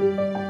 you